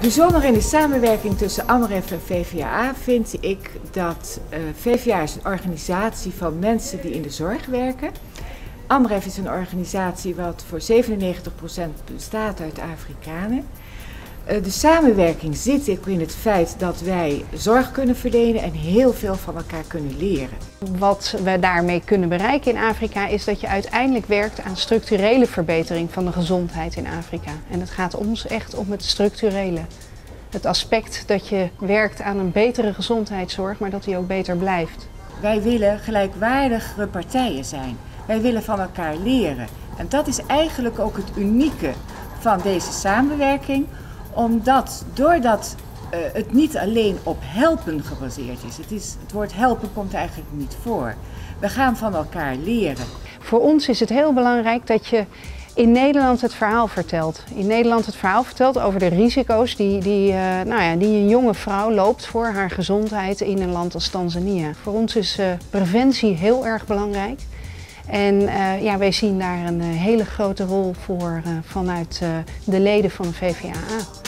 Bijzonder in de samenwerking tussen AMREF en VVA vind ik dat uh, VVA is een organisatie van mensen die in de zorg werken. AMREF is een organisatie wat voor 97% bestaat uit Afrikanen. Uh, de samenwerking zit ook in het feit dat wij zorg kunnen verlenen en heel veel van elkaar kunnen leren. Wat we daarmee kunnen bereiken in Afrika is dat je uiteindelijk werkt aan structurele verbetering van de gezondheid in Afrika. En het gaat ons echt om het structurele. Het aspect dat je werkt aan een betere gezondheidszorg, maar dat die ook beter blijft. Wij willen gelijkwaardige partijen zijn. Wij willen van elkaar leren. En dat is eigenlijk ook het unieke van deze samenwerking omdat doordat uh, het niet alleen op helpen gebaseerd is. Het, is. het woord helpen komt eigenlijk niet voor. We gaan van elkaar leren. Voor ons is het heel belangrijk dat je in Nederland het verhaal vertelt. In Nederland het verhaal vertelt over de risico's die, die, uh, nou ja, die een jonge vrouw loopt voor haar gezondheid in een land als Tanzania. Voor ons is uh, preventie heel erg belangrijk. En ja, wij zien daar een hele grote rol voor vanuit de leden van de VVAA.